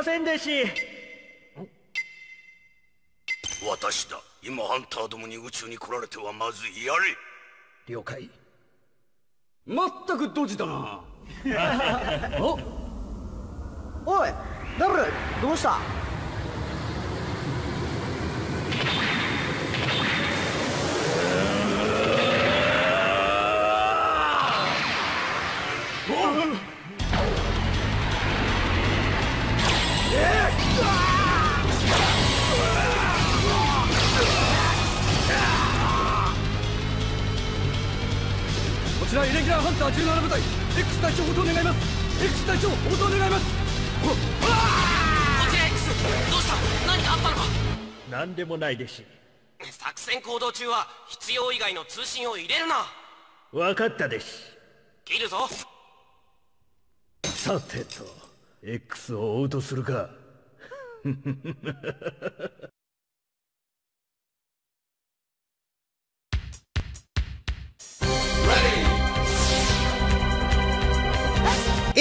ませんでし。私だ。今ハンターどもに宇宙に来られてはまずい。やれ。了解。まったくドジだな。おおいダブルどうした？ちらイレギュラーハンター17部隊 X 隊長応答願います。X 隊長応答願います。こちら X どうした？何かあったのか？何でもないでし作戦行動中は必要以外の通信を入れるな。分かったでし切るぞ。さてと X を追うとするか「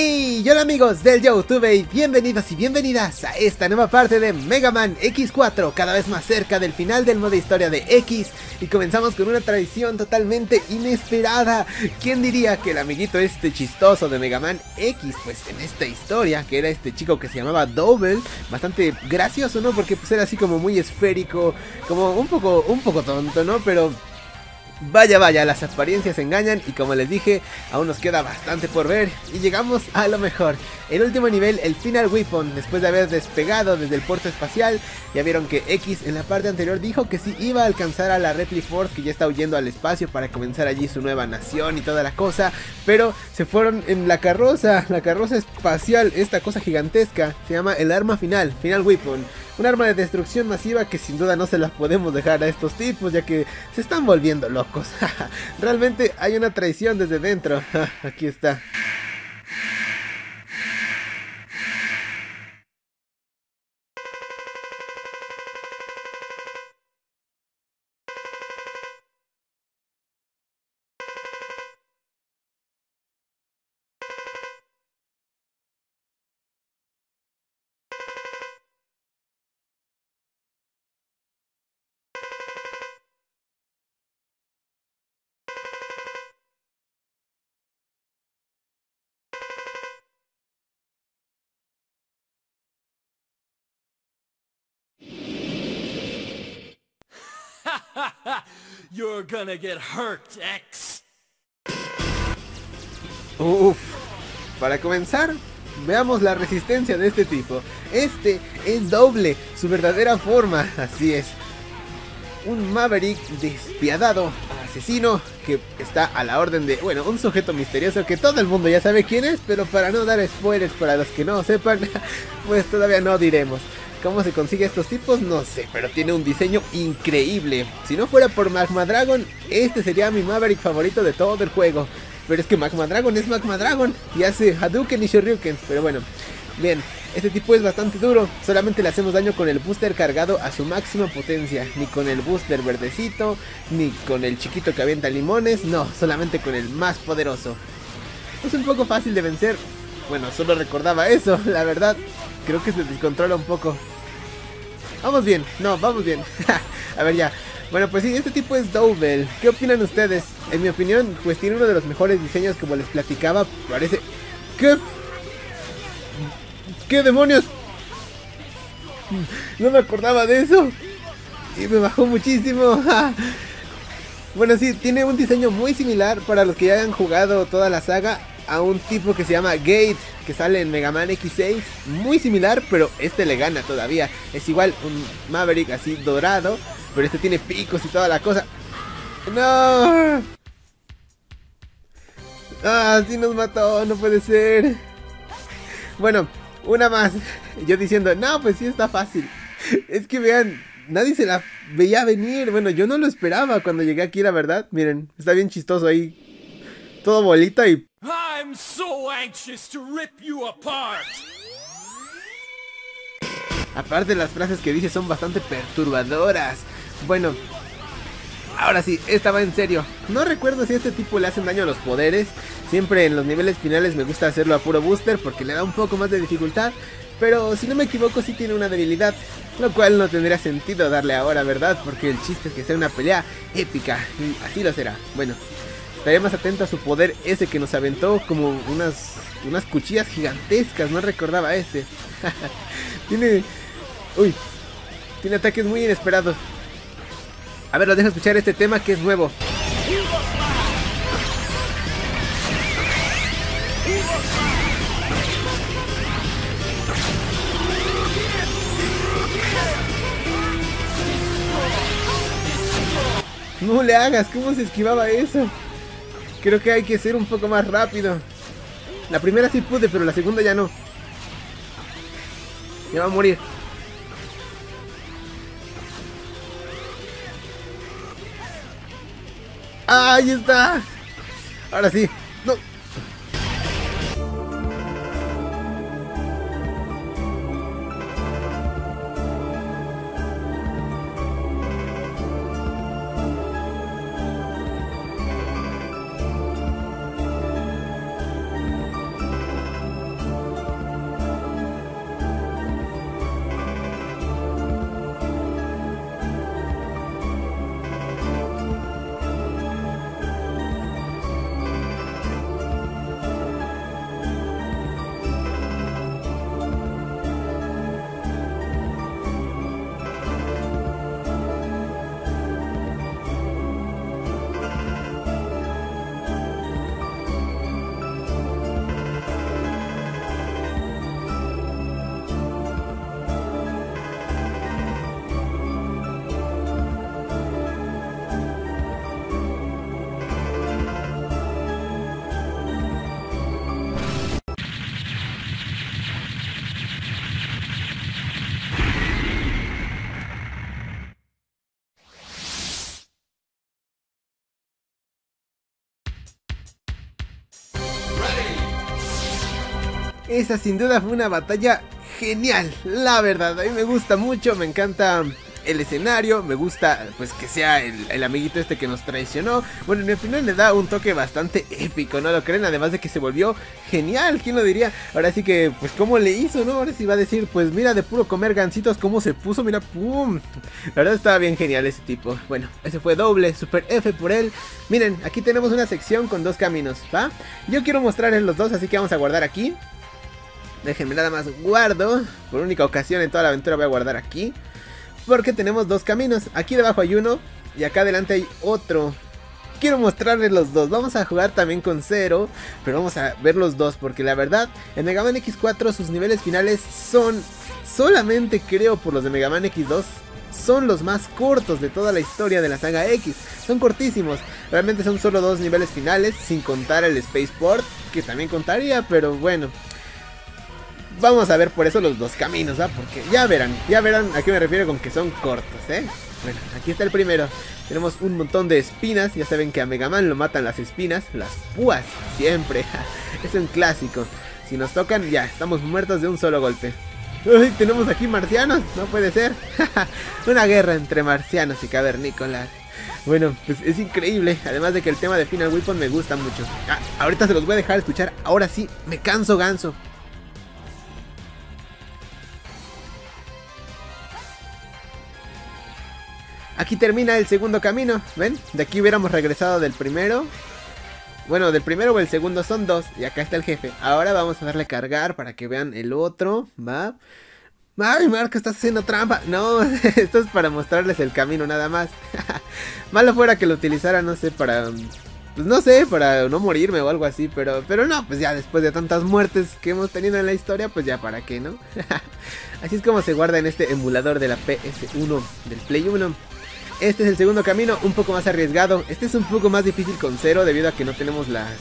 Y hola amigos del YouTube y bienvenidos y bienvenidas a esta nueva parte de Mega Man X4 Cada vez más cerca del final del modo historia de X Y comenzamos con una tradición totalmente inesperada ¿Quién diría que el amiguito este chistoso de Mega Man X Pues en esta historia, que era este chico que se llamaba Double Bastante gracioso, ¿no? Porque pues era así como muy esférico Como un poco, un poco tonto, ¿no? Pero Vaya, vaya, las apariencias engañan y como les dije, aún nos queda bastante por ver y llegamos a lo mejor. El último nivel, el Final Weapon, después de haber despegado desde el puerto espacial, ya vieron que X en la parte anterior dijo que sí iba a alcanzar a la Repli Force que ya está huyendo al espacio para comenzar allí su nueva nación y toda la cosa, pero se fueron en la carroza, la carroza espacial, esta cosa gigantesca, se llama el arma final, Final Weapon. Un arma de destrucción masiva que sin duda no se las podemos dejar a estos tipos ya que se están volviendo locos. Realmente hay una traición desde dentro. Aquí está. You're gonna get hurt, X Uf. Para comenzar, veamos la resistencia de este tipo. Este es doble, su verdadera forma, así es. Un Maverick despiadado, asesino, que está a la orden de, bueno, un sujeto misterioso que todo el mundo ya sabe quién es, pero para no dar spoilers para los que no sepan, pues todavía no diremos. ¿Cómo se consigue estos tipos? No sé, pero tiene un diseño increíble. Si no fuera por Magma Dragon, este sería mi Maverick favorito de todo el juego. Pero es que Magma Dragon es Magma Dragon y hace Hadouken y Shoryuken. Pero bueno, bien, este tipo es bastante duro. Solamente le hacemos daño con el booster cargado a su máxima potencia. Ni con el booster verdecito, ni con el chiquito que avienta limones. No, solamente con el más poderoso. Es un poco fácil de vencer. Bueno, solo recordaba eso, la verdad. Creo que se descontrola un poco. Vamos bien, no, vamos bien. a ver ya. Bueno, pues sí, este tipo es Double. ¿Qué opinan ustedes? En mi opinión, pues tiene uno de los mejores diseños como les platicaba. Parece... ¿Qué? ¿Qué demonios? No me acordaba de eso. Y me bajó muchísimo. bueno, sí, tiene un diseño muy similar para los que ya hayan jugado toda la saga a un tipo que se llama Gate, que sale en Mega Man X6. Muy similar, pero este le gana todavía. Es igual un Maverick así dorado, pero este tiene picos y toda la cosa. ¡No! ¡Ah, sí nos mató! No puede ser. Bueno, una más. Yo diciendo, no, pues sí está fácil. Es que vean, nadie se la veía venir. Bueno, yo no lo esperaba cuando llegué aquí, la verdad. Miren, está bien chistoso ahí. Todo bolita y I'm so anxious to rip you apart. Aparte las frases que dice son bastante perturbadoras. Bueno, Ahora sí, esta va en serio. No recuerdo si a este tipo le hacen daño a los poderes. Siempre en los niveles finales me gusta hacerlo a puro booster porque le da un poco más de dificultad. Pero si no me equivoco sí tiene una debilidad. Lo cual no tendría sentido darle ahora, ¿verdad? Porque el chiste es que sea una pelea épica. Y así lo será. Bueno, estaré más atento a su poder ese que nos aventó como unas, unas cuchillas gigantescas. No recordaba ese. tiene... Uy. Tiene ataques muy inesperados. A ver, los dejo escuchar este tema que es nuevo. No le hagas, ¿cómo se esquivaba eso? Creo que hay que ser un poco más rápido. La primera sí pude, pero la segunda ya no. Ya va a morir. ¡Ahí está! Ahora sí. No. Esa sin duda fue una batalla genial, la verdad, a mí me gusta mucho, me encanta el escenario, me gusta pues que sea el, amiguito este que nos traicionó. Bueno, en mi opinión le da un toque bastante épico, ¿no lo creen? Además de que se volvió genial, ¿quién lo diría? Ahora sí que, pues cómo le hizo, ¿no? Ahora sí va a decir, pues mira, de puro comer gancitos, cómo se puso, mira, pum. La verdad estaba bien genial ese tipo. Bueno, ese fue doble, super F por él. Miren, aquí tenemos una sección con dos caminos, ¿va? Yo quiero mostrarles los dos, así que vamos a guardar aquí. Déjenme nada más guardo. Por única ocasión en toda la aventura voy a guardar aquí. Porque tenemos dos caminos. Aquí debajo hay uno. Y acá adelante hay otro. Quiero mostrarles los dos. Vamos a jugar también con cero. Pero vamos a ver los dos. Porque la verdad, en Mega Man X4 sus niveles finales son solamente creo por los de Mega Man X2. Son los más cortos de toda la historia de la saga X. Son cortísimos. Realmente son solo dos niveles finales. Sin contar el Spaceport. Que también contaría. Pero bueno vamos a ver por eso los dos caminos, ¿va? Porque ya verán, ya verán a qué me refiero con que son cortos, ¿eh? Bueno, aquí está el primero. Tenemos un montón de espinas. Ya saben que a Mega Man lo matan las espinas, las púas, siempre. es un clásico. Si nos tocan, ya, estamos muertos de un solo golpe. Uy, tenemos aquí marcianos, no puede ser. Una guerra entre marcianos y cavernícolas. Bueno, pues es increíble. Además de que el tema de Final Weapon me gusta mucho. Ah, ahorita se los voy a dejar escuchar. Ahora sí, me canso ganso. Aquí termina el segundo camino, ¿ven? De aquí hubiéramos regresado del primero. Bueno, del primero o el segundo son dos. Y acá está el jefe. Ahora vamos a darle cargar para que vean el otro, ¿va? Ay, Marco, estás haciendo trampa. No, esto es para mostrarles el camino nada más. Malo fuera que lo utilizara, no sé, para... Pues no sé, para no morirme o algo así, pero, pero no, pues ya después de tantas muertes que hemos tenido en la historia, pues ya para qué, ¿no? así es como se guarda en este emulador de la PS1 del Play 1. Este es el segundo camino, un poco más arriesgado. Este es un poco más difícil con cero debido a que no tenemos las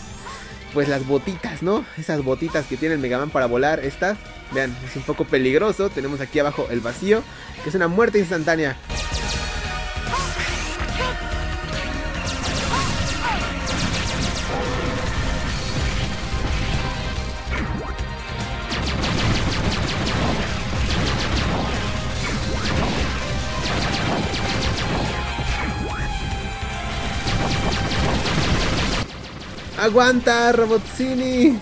pues las botitas, ¿no? Esas botitas que tiene el Mega Man para volar, estas. Vean, es un poco peligroso. Tenemos aquí abajo el vacío, que es una muerte instantánea. ¡Aguanta, Robotzini!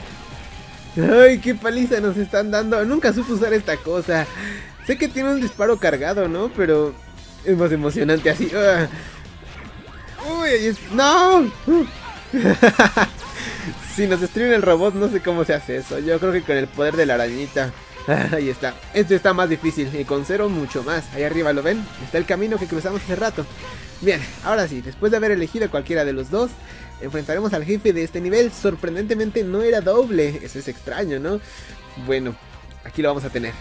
¡Ay, qué paliza nos están dando! Nunca supe usar esta cosa. Sé que tiene un disparo cargado, ¿no? Pero es más emocionante así. ¡Ah! ¡Uy! es- ¡No! si nos destruyen el robot, no sé cómo se hace eso. Yo creo que con el poder de la arañita. Ah, Ahí está. Este está más difícil y con cero mucho más. Ahí arriba lo ven. Está el camino que cruzamos hace rato. Bien, ahora sí, después de haber elegido cualquiera de los dos, enfrentaremos al jefe de este nivel. Sorprendentemente no era doble. Eso es extraño, ¿no? Bueno, aquí lo vamos a tener.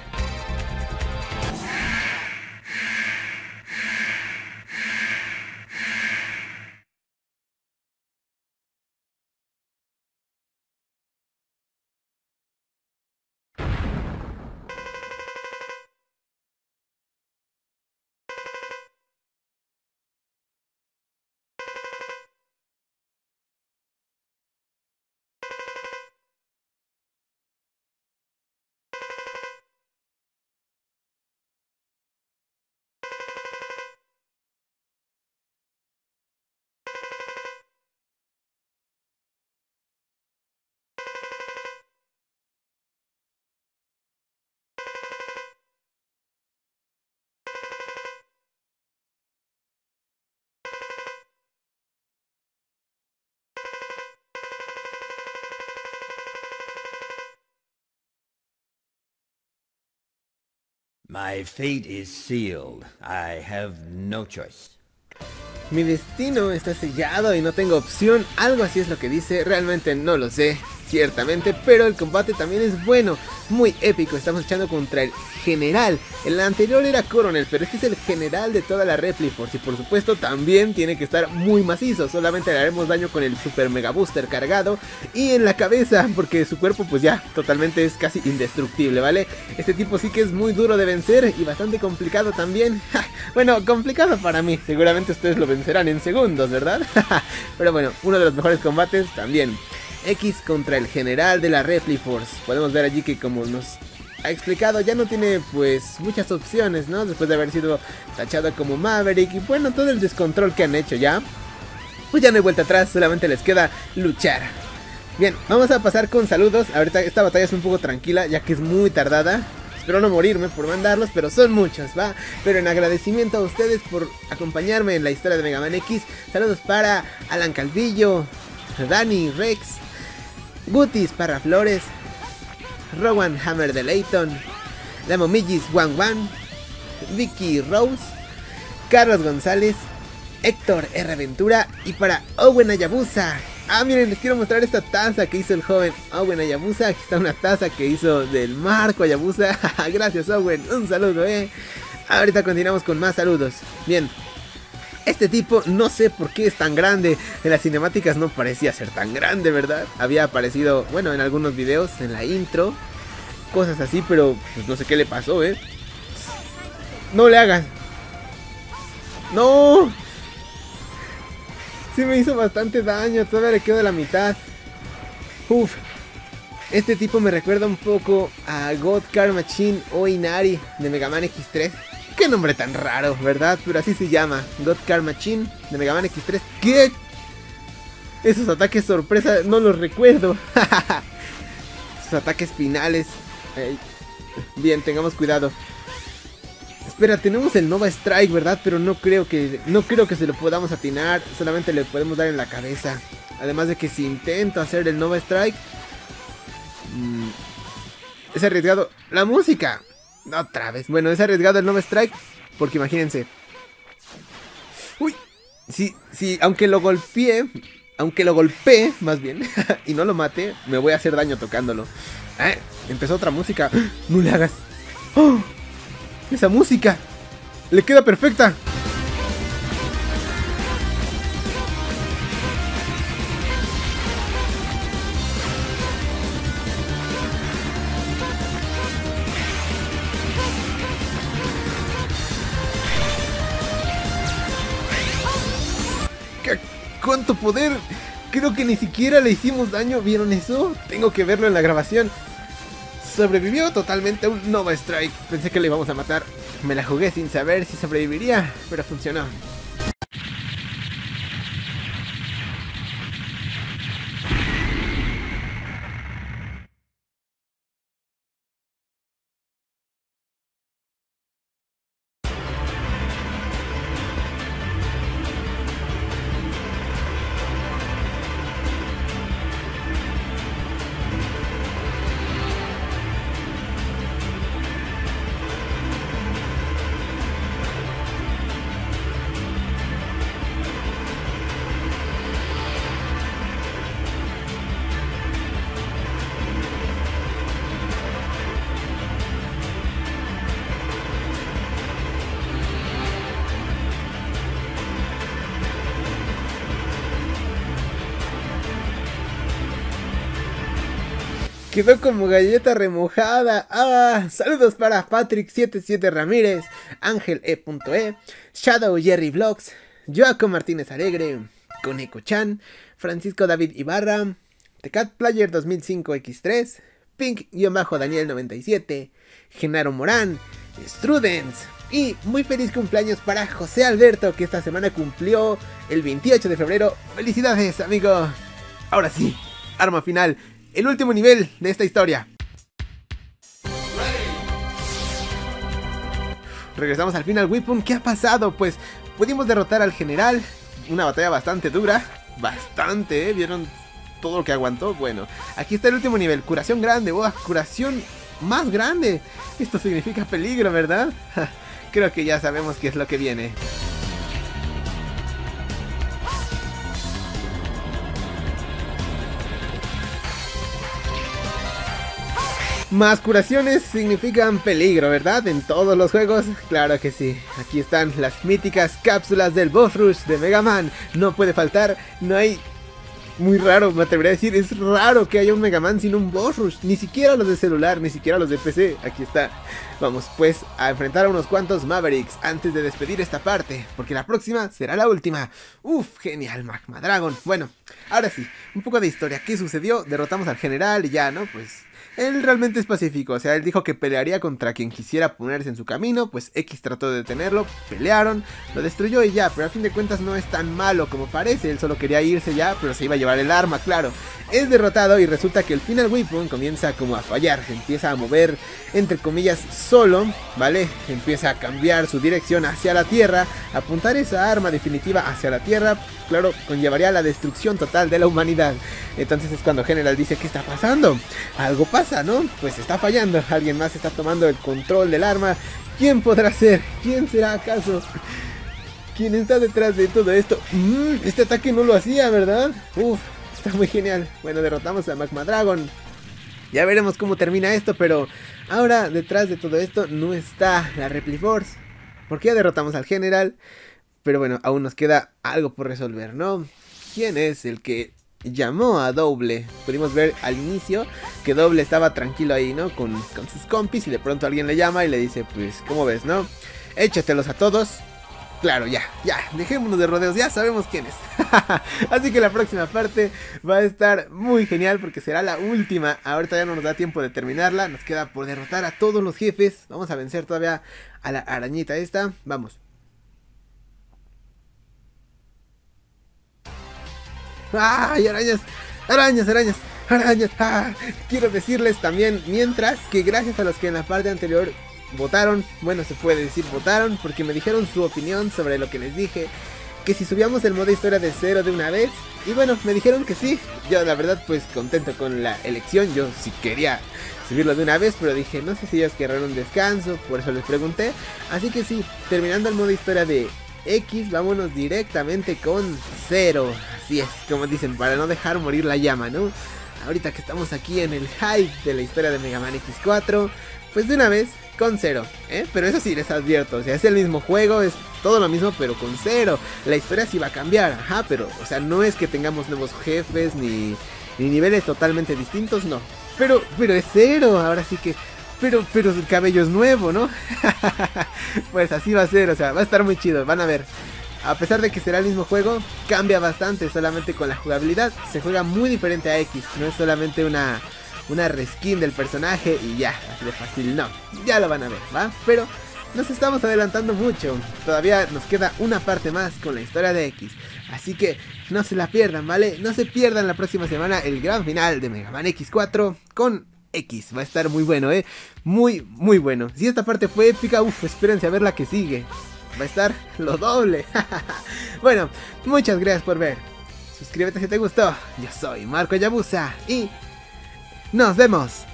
Mi destino está sellado y no tengo opción. Algo así es lo que dice. Realmente no lo sé, ciertamente. Pero el combate también es bueno. Muy épico. Estamos luchando contra el general. El anterior era Coronel, pero este es el general de toda la Repliforce. Y por supuesto también tiene que estar muy macizo. Solamente le haremos daño con el Super Mega Booster cargado. Y en la cabeza, porque su cuerpo pues ya totalmente es casi indestructible, ¿vale? Este tipo sí que es muy duro de vencer y bastante complicado también. bueno, complicado para mí. Seguramente ustedes lo vencerán en segundos, ¿verdad? Pero bueno, uno de los mejores combates también. X contra el general de la Repliforce. Podemos ver allí que como nos ha explicado ya no tiene pues muchas opciones, ¿no? Después de haber sido tachado como Maverick y bueno, todo el descontrol que han hecho ya. Pues ya no hay vuelta atrás, solamente les queda luchar. Bien, vamos a pasar con saludos. Ahorita esta batalla es un poco tranquila ya que es muy tardada. Espero no morirme por mandarlos, pero son muchos, ¿va? Pero en agradecimiento a ustedes por acompañarme en la historia de Mega Man X. Saludos para Alan Calvillo, Dani, Rex, Gutis para Flores, Rowan Hammer de Layton, La Momillis Wan Wan, Vicky Rose, Carlos González, Héctor R. Ventura y para Owen Ayabusa. Ah, miren, les quiero mostrar esta taza que hizo el joven Owen Ayabusa. Está una taza que hizo del Marco Ayabusa. Gracias, Owen. Un saludo, eh. Ahorita continuamos con más saludos. Bien. Este tipo no sé por qué es tan grande. En las cinemáticas no parecía ser tan grande, ¿verdad? Había aparecido, bueno, en algunos videos, en la intro. Cosas así, pero pues no sé qué le pasó, ¿eh? No le hagas. No. Sí me hizo bastante daño, todavía le quedo de la mitad. Uf. Este tipo me recuerda un poco a God Car Machine o Inari de Mega Man X3. Qué nombre tan raro, ¿verdad? Pero así se llama. God Car Machine de Mega Man X3. ¿Qué? Esos ataques sorpresa no los recuerdo. Esos ataques finales. Bien, tengamos cuidado. Espera, tenemos el Nova Strike, ¿verdad? Pero no creo que no creo que se lo podamos atinar, solamente le podemos dar en la cabeza. Además de que si intento hacer el Nova Strike mmm, es arriesgado la música. Otra vez. Bueno, es arriesgado el Nova Strike porque imagínense. Uy, si si aunque lo golpeé, aunque lo golpeé, más bien, y no lo mate, me voy a hacer daño tocándolo. Eh, empezó otra música. No le hagas. ¡Oh! Esa música. Le queda perfecta. ¿Cuánto poder? Creo que ni siquiera le hicimos daño. ¿Vieron eso? Tengo que verlo en la grabación. Sobrevivió totalmente a un Nova Strike. Pensé que le íbamos a matar. Me la jugué sin saber si sobreviviría, pero funcionó. Quedó como galleta remojada. Ah, saludos para Patrick77 Ramírez, Ángel E.E, Shadow Jerry Vlogs, Joaco Martínez Alegre, Coneco Chan, Francisco David Ibarra, Tecat Player 2005 X3, Pink-Daniel97, Genaro Morán, Strudens. Y muy feliz cumpleaños para José Alberto, que esta semana cumplió el 28 de febrero. ¡Felicidades, amigo! Ahora sí, arma final, el último nivel de esta historia. Regresamos al final, Weapon. ¿Qué ha pasado? Pues pudimos derrotar al general. Una batalla bastante dura. Bastante, ¿eh? ¿Vieron todo lo que aguantó? Bueno, aquí está el último nivel. Curación grande. ¡Wow! Curación más grande. Esto significa peligro, ¿verdad? Creo que ya sabemos qué es lo que viene. Más curaciones significan peligro, ¿verdad? En todos los juegos, claro que sí. Aquí están las míticas cápsulas del Boss Rush de Mega Man. No puede faltar, no hay... Muy raro, me atrevería a decir, es raro que haya un Mega Man sin un Boss Rush. Ni siquiera los de celular, ni siquiera los de PC. Aquí está. Vamos pues a enfrentar a unos cuantos Mavericks antes de despedir esta parte, porque la próxima será la última. Uf, genial Magma Dragon. Bueno, ahora sí, un poco de historia. ¿Qué sucedió? Derrotamos al general y ya, ¿no? Pues él realmente es pacífico, o sea, él dijo que pelearía contra quien quisiera ponerse en su camino, pues X trató de detenerlo, pelearon, lo destruyó y ya, pero a fin de cuentas no es tan malo como parece, él solo quería irse ya, pero se iba a llevar el arma, claro. Es derrotado y resulta que el Final Weapon comienza como a fallar, se empieza a mover, entre comillas, solo, ¿vale? Empieza a cambiar su dirección hacia la Tierra, apuntar esa arma definitiva hacia la Tierra, claro, conllevaría la destrucción total de la humanidad. Entonces es cuando General dice, ¿qué está pasando? Algo ¿no? Pues está fallando, alguien más está tomando el control del arma. ¿Quién podrá ser? ¿Quién será acaso? ¿Quién está detrás de todo esto? Mm, este ataque no lo hacía, ¿verdad? Uf, está muy genial. Bueno, derrotamos a Magma Dragon. Ya veremos cómo termina esto, pero ahora detrás de todo esto no está la Repliforce. Porque ya derrotamos al general. Pero bueno, aún nos queda algo por resolver, ¿no? ¿Quién es el que llamó a Doble? Pudimos ver al inicio que Doble estaba tranquilo ahí, ¿no? Con, con sus compis y de pronto alguien le llama y le dice, pues, ¿cómo ves, no? Échatelos a todos. Claro, ya, ya, dejémonos de rodeos, ya sabemos quién es. Así que la próxima parte va a estar muy genial porque será la última. Ahorita ya no nos da tiempo de terminarla, nos queda por derrotar a todos los jefes. Vamos a vencer todavía a la arañita esta. Vamos. ¡Ay, arañas! ¡Arañas, arañas! ¡Arañas! ¡Ah! Quiero decirles también, mientras, que gracias a los que en la parte anterior votaron, bueno, se puede decir votaron, porque me dijeron su opinión sobre lo que les dije, que si subíamos el modo historia de cero de una vez, y bueno, me dijeron que sí, yo la verdad pues contento con la elección, yo sí quería subirlo de una vez, pero dije, no sé si ellos querrán un descanso, por eso les pregunté, así que sí, terminando el modo historia de X, vámonos directamente con cero. Así es, como dicen, para no dejar morir la llama, ¿no? Ahorita que estamos aquí en el hype de la historia de Mega Man X4, pues de una vez con cero, ¿eh? Pero eso sí les advierto, o sea, es el mismo juego, es todo lo mismo, pero con cero. La historia sí va a cambiar, ajá, pero, o sea, no es que tengamos nuevos jefes ni, ni niveles totalmente distintos, no. Pero, pero es cero, ahora sí que pero, pero el cabello es nuevo, ¿no? pues así va a ser, o sea, va a estar muy chido, van a ver. A pesar de que será el mismo juego, cambia bastante solamente con la jugabilidad. Se juega muy diferente a X, no es solamente una, una reskin del personaje y ya, así de fácil, no. Ya lo van a ver, ¿va? Pero nos estamos adelantando mucho. Todavía nos queda una parte más con la historia de X. Así que no se la pierdan, ¿vale? No se pierdan la próxima semana el gran final de Mega Man X4 con X. Va a estar muy bueno, ¿eh? Muy, muy bueno. Si esta parte fue épica, uff, espérense a ver la que sigue. Va a estar lo doble. bueno, muchas gracias por ver. Suscríbete si te gustó. Yo soy Marco Yabusa y nos vemos